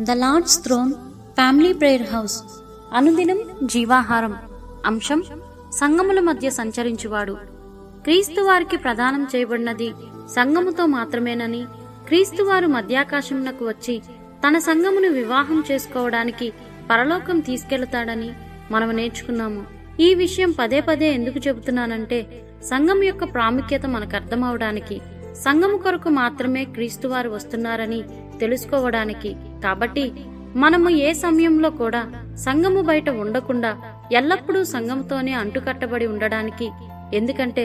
The Lord's throne family prayer house. అనుదినం జీవాహారం అంశం సంఘముల మధ్య సంచరించువాడు. క్రీస్తు వారికి ప్రదానం చేయబడినది సంఘముతో మాత్రమేనని క్రీస్తు వారు మధ్యాకాశమునకు వచ్చి తన సంఘమును వివాహం చేసుకోవడానికి పరలోకం తీసుకెళ్తాడని మనం నేర్చుకున్నాము. ఈ విషయం పదే పదే ఎందుకు చెబుతున్నానంటే సంఘం యొక్క ప్రాముఖ్యత మనకు అర్థమవడానికి. సంఘము కొరకు మాత్రమే క్రీస్తువారు వస్తున్నారని తెలుసుకోవడానికి. కాబట్టి మనము ఏ సమయంలో కూడా సంఘము బయట ఉండకుండా ఎల్లప్పుడూ సంఘంతోనే అంటుకట్టబడి ఉండడానికి. ఎందుకంటే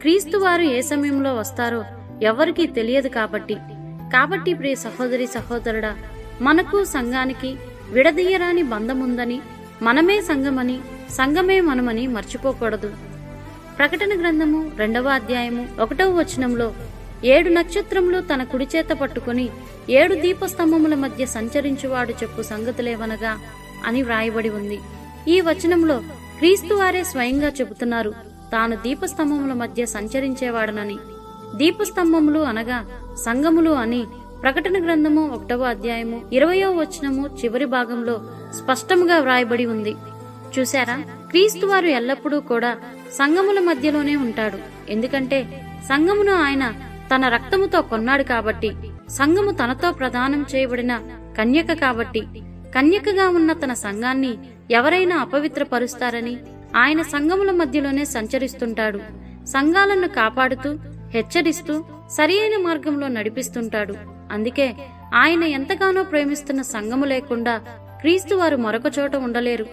క్రీస్తువారు ఏ సమయంలో వస్తారో ఎవరికీ తెలియదు కాబట్టి. కాబట్టి ప్రియ సహోదరి సహోదరుడా మనకు సంఘానికి విడదీయరాని బంధముందని మనమే సంఘమని సంఘమే మనమని మర్చిపోకూడదు. ప్రకటన గ్రంథము రెండవ అధ్యాయము ఒకటవ వచనంలో ఏడు నక్షత్రములు తన కుడి చేత పట్టుకుని ఏడు దీపస్తంభముల మధ్య సంచరించువాడు చెప్పు సంగతులేవనగా అని వ్రాయబడి ఉంది. ఈ వచనంలో క్రీస్తు వారే స్వయంగా చెబుతున్నారు తాను దీపస్తంభముల మధ్య సంచరించేవాడనని. దీపస్తంభములు అనగా సంఘములు అని ప్రకటన గ్రంథము ఒకటవ అధ్యాయము ఇరవయో వచనము చివరి భాగంలో స్పష్టంగా వ్రాయబడి ఉంది. చూశారా? క్రీస్తు వారు ఎల్లప్పుడూ కూడా సంఘముల మధ్యలోనే ఉంటాడు. ఎందుకంటే సంఘమును ఆయన తన రక్తముతో కొన్నాడు కాబట్టి సంఘము తనతో ప్రదానం చేయబడిన కన్యక కాబట్టి కన్యకగా ఉన్న తన సంఘాన్ని ఎవరైనా అపవిత్రపరుస్తారని ఆయన సంఘముల మధ్యలోనే సంచరిస్తుంటాడు. సంఘాలను కాపాడుతూ హెచ్చరిస్తూ సరియైన మార్గంలో నడిపిస్తుంటాడు. అందుకే ఆయన ఎంతగానో ప్రేమిస్తున్న సంఘము లేకుండా క్రీస్తు వారు మరొక చోట ఉండలేరు.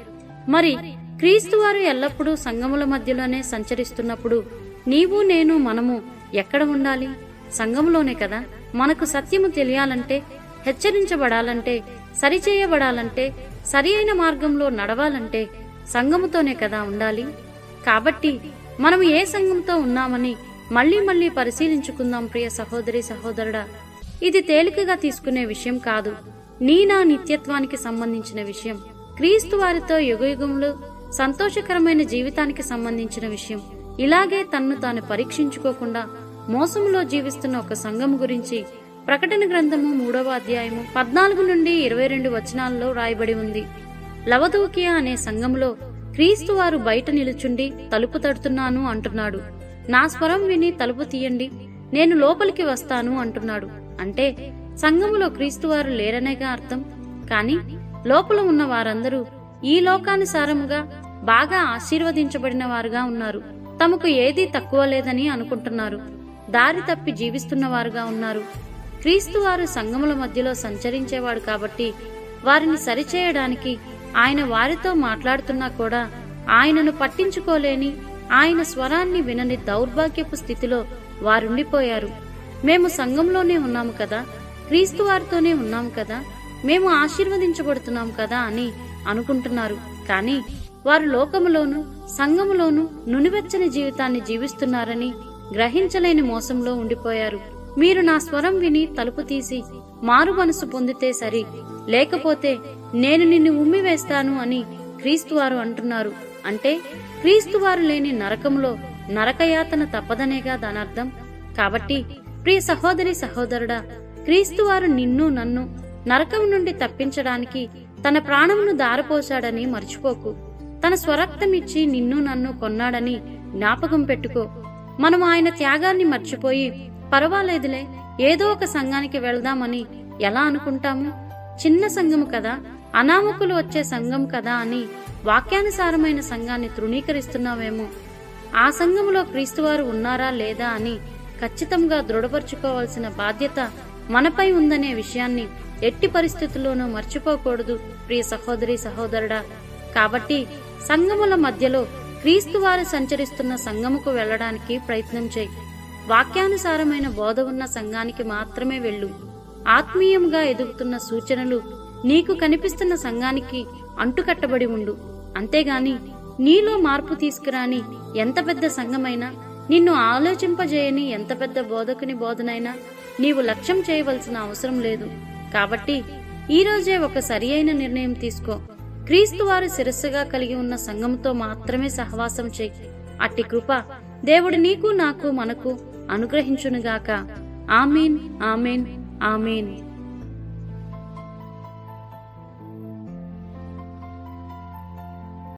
మరి క్రీస్తు వారు ఎల్లప్పుడూ సంఘముల మధ్యలోనే సంచరిస్తున్నప్పుడు నీవు నేను మనము ఎక్కడ ఉండాలి? సంఘంలోనే కదా. మనకు సత్యము తెలియాలంటే హెచ్చరించబడాలంటే సరిచేయబడాలంటే సరి అయిన మార్గంలో నడవాలంటే సంఘముతోనే కదా ఉండాలి. కాబట్టి మనం ఏ సంఘంతో ఉన్నామని మళ్ళీ మళ్ళీ పరిశీలించుకుందాం ప్రియ సహోదరి సహోదరుడా. ఇది తేలికగా తీసుకునే విషయం కాదు. నీ నా నిత్యత్వానికి సంబంధించిన విషయం. క్రీస్తు వారితో యుగయుగములు సంతోషకరమైన జీవితానికి సంబంధించిన విషయం. ఇలాగే తన్ను తాను పరీక్షించుకోకుండా మోసములో జీవిస్తున్న ఒక సంఘం గురించి ప్రకటన గ్రంథము మూడవ అధ్యాయము పద్నాలుగు నుండి ఇరవై రెండు వచనాల్లో రాయబడి ఉంది. లవదూకియా అనే సంఘములో క్రీస్తు వారు బయట నిలుచుండి తలుపు తడుతున్నాను అంటున్నాడు. నా స్వరం విని తలుపు తీయండి నేను లోపలికి వస్తాను అంటున్నాడు. అంటే సంఘములో క్రీస్తు వారు లేరనేగా అర్థం. కాని లోపల ఉన్న వారందరూ ఈ లోకానుసారముగా బాగా ఆశీర్వదించబడిన వారుగా ఉన్నారు. తమకు ఏదీ తక్కువ లేదని అనుకుంటున్నారు. దారి తప్పి జీవిస్తున్నవారుగా ఉన్నారు. క్రీస్తు వారు సంఘముల మధ్యలో సంచరించేవాడు కాబట్టి వారిని సరిచేయడానికి ఆయన వారితో మాట్లాడుతున్నా కూడా ఆయనను పట్టించుకోలేని ఆయన స్వరాన్ని వినని దౌర్భాగ్యపు స్థితిలో వారుండిపోయారు. మేము సంఘంలోనే ఉన్నాము కదా క్రీస్తు వారితోనే ఉన్నాము కదా మేము ఆశీర్వదించబడుతున్నాం కదా అని అనుకుంటున్నారు. కానీ వారు లోకములోను సంఘములోను నునివెచ్చని జీవితాన్ని జీవిస్తున్నారని గ్రహించలేని మోసంలో ఉండిపోయారు. మీరు నా స్వరం విని తలుపు తీసి మారు మనసు పొందితే సరి లేకపోతే నేను నిన్ను ఉమ్మివేస్తాను అని క్రీస్తువారు అంటున్నారు. అంటే క్రీస్తువారు లేని నరకంలో నరకయాతన తప్పదనేగా దానర్థం. కాబట్టి ప్రియ సహోదరి సహోదరుడా క్రీస్తువారు నిన్ను నన్ను నరకం నుండి తప్పించడానికి తన ప్రాణమును దారపోశాడని మర్చిపోకు. తన స్వరక్తమిచ్చి నిన్ను నన్ను కొన్నాడని జ్ఞాపకం పెట్టుకో. మనం ఆయన త్యాగాన్ని మర్చిపోయి పర్వాలేదులే ఏదో ఒక సంఘానికి వెళ్దామని ఎలా అనుకుంటాము? చిన్న సంఘము కదా అనామకులు వచ్చే సంఘం కదా అని వాక్యానుసారమైన సంఘాన్ని తృణీకరిస్తున్నావేమో? ఆ సంఘములో క్రీస్తువారు ఉన్నారా లేదా అని ఖచ్చితంగా దృఢపరుచుకోవాల్సిన బాధ్యత మనపై ఉందనే విషయాన్ని ఎట్టి పరిస్థితుల్లోనూ మర్చిపోకూడదు ప్రియ సహోదరి సహోదరుడా. కాబట్టి సంఘముల మధ్యలో క్రీస్తువారు సంచరిస్తున్న సంఘముకు వెళ్ళడానికి ప్రయత్నం చేయి. వాక్యానుసారమైన బోధ ఉన్న సంఘానికి మాత్రమే వెళ్ళు. ఆత్మీయంగా ఎదుగుతున్న సూచనలు నీకు కనిపిస్తున్న సంఘానికి అంటుకట్టబడి ఉండు. అంతేగాని నీలో మార్పు తీసుకురాని ఎంత పెద్ద సంఘమైనా నిన్ను ఆలోచింపజేయని ఎంత పెద్ద బోధకుని బోధనైనా నీవు లక్ష్యం చేయవలసిన అవసరం లేదు. కాబట్టి ఈ రోజే ఒక సరి అయిన నిర్ణయం తీసుకో. క్రీస్తు వారు శిరస్సుగా కలిగి ఉన్న సంఘంతో మాత్రమే సహవాసం చేయి. అట్టి కృప దేవుడు నీకు నాకు మనకు అనుగ్రహించునుగాక. Amen amen amen.